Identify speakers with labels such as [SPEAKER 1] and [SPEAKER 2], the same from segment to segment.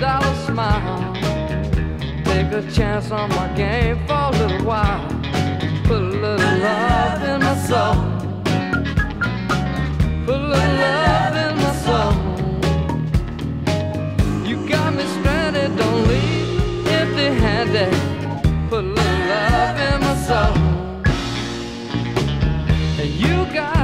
[SPEAKER 1] dollar smile. Take a chance on my game for a little while. put a little love in my soul. And you got.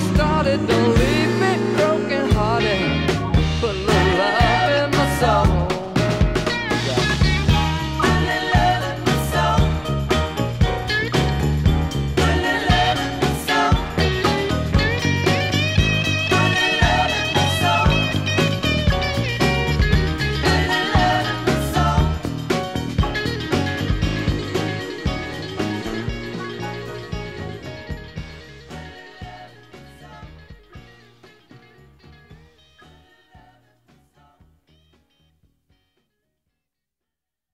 [SPEAKER 1] started, do